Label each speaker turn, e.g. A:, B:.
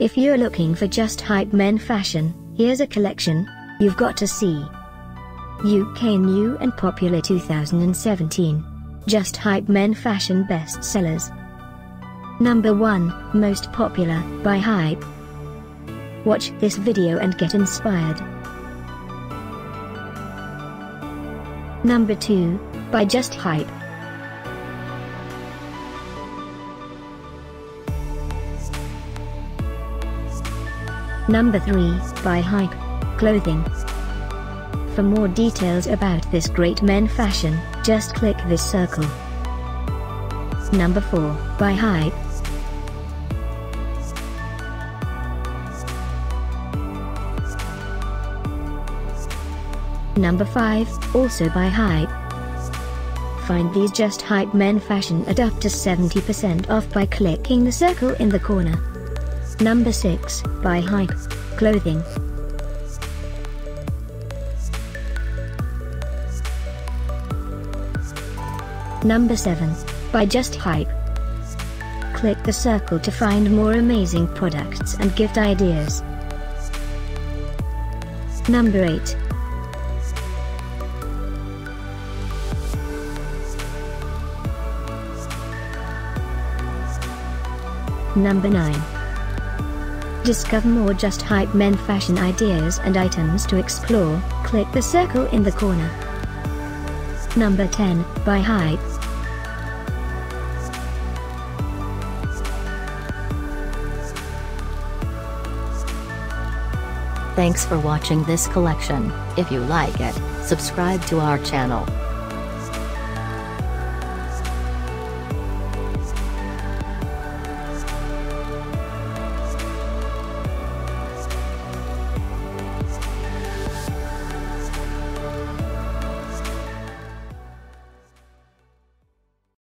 A: If you're looking for just hype men fashion, here's a collection you've got to see. UK New and Popular 2017. Just Hype Men Fashion Bestsellers. Number 1, Most Popular, by Hype. Watch this video and get inspired. Number 2, by Just Hype. Number 3, by Hype. Clothing. For more details about this great men fashion, just click this circle. Number 4, by Hype. Number 5, also by Hype. Find these Just Hype Men fashion at up to 70% off by clicking the circle in the corner. Number 6, by Hype. Clothing. Number 7, by Just Hype. Click the circle to find more amazing products and gift ideas. Number 8, Number 9. Discover more Just Hype Men fashion ideas and items to explore, click the circle in the corner. Number 10, by Hype.
B: Thanks for watching this collection. If you like it, subscribe to our channel.